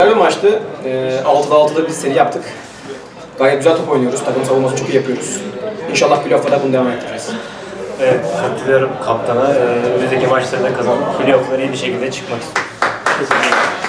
Güzel bir maçtı. Ee, 6'da 6'da bir seri yaptık. Gayet güzel top oynuyoruz. Takım savunmasını çok iyi yapıyoruz. İnşallah playoff'a da bunu devam ettireceğiz. Evet, katılıyorum kaptana. Ee, önümüzdeki maçları da kazanıp playoff'lara iyi bir şekilde çıkmak istiyorum.